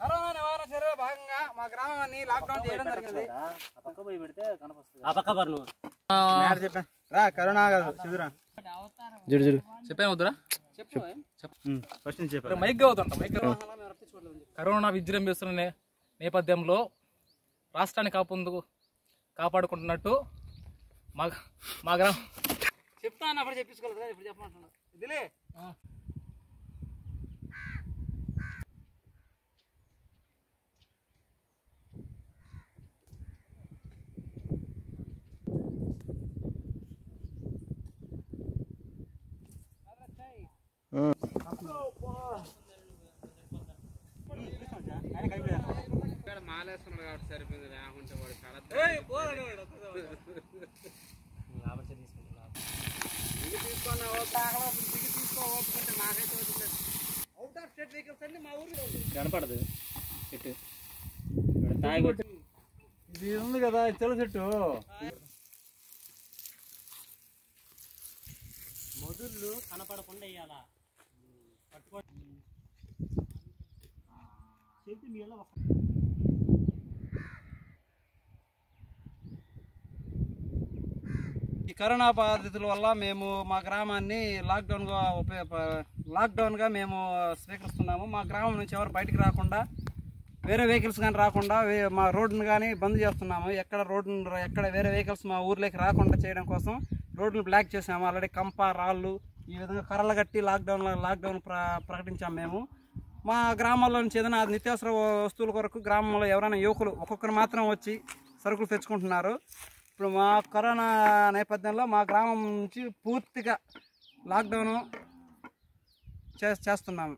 Corona నివారణ చర్యలో భాగంగా మా గ్రామాన్ని లాక్డౌన్ చేయడం జరిగింది. ఆ పక్క రా కరోనా కాదు చెదురా చూడు చూడు. చెప్పాను వద్దురా? ఫస్ట్ నుంచి చెప్పారు మైక్ అవుతుంట మైక్ కరోనా విజృంభిస్తున్న నేపథ్యంలో రాష్ట్రాన్ని కాపుందుకు కాపాడుకుంటున్నట్టు మా మా గ్రామం చెప్తా అన్నప్పుడు చెప్పించుకోలేదు ఇప్పుడు చెప్పమంటున్నా. ఇదిలే కనపడదు. చెట్టు. ఇది ఉంది కదా చెల చెట్టు. మొదళ్ళు కనపడకుండా ఇయ్యాలా? చేతి నీళ్ళ ఈ కరోనా బాధితుల వల్ల మేము మా గ్రామాన్ని లాక్డౌన్గా ఉపయోగ లాక్డౌన్గా మేము స్వీకరిస్తున్నాము. మా గ్రామం నుంచి ఎవరు బయటికి రాకుండా వేరే వెహికల్స్ కానీ రాకుండా మా రోడ్డును కానీ బంద్ చేస్తున్నాము. ఎక్కడ రోడ్డు ఎక్కడ వేరే వెహికల్స్ మా ఊర్లోకి రాకుండా చేయడం కోసం రోడ్డును బ్లాక్ చేసాము ఆల్రెడీ కంప రాళ్ళు ఈ విధంగా కర్రలు కట్టి లాక్డౌన్ లాక్డౌన్ ప్ర ప్రకటించాము మేము. మా గ్రామాల్లో నుంచి ఏదైనా నిత్యావసర వస్తువుల కొరకు గ్రామంలో ఎవరైనా యువకులు ఒక్కొక్కరు మాత్రం వచ్చి సరుకులు తెచ్చుకుంటున్నారు. ఇప్పుడు మా కరోనా నేపథ్యంలో మా గ్రామం నుంచి పూర్తిగా లాక్డౌన్ చే చేస్తున్నాము.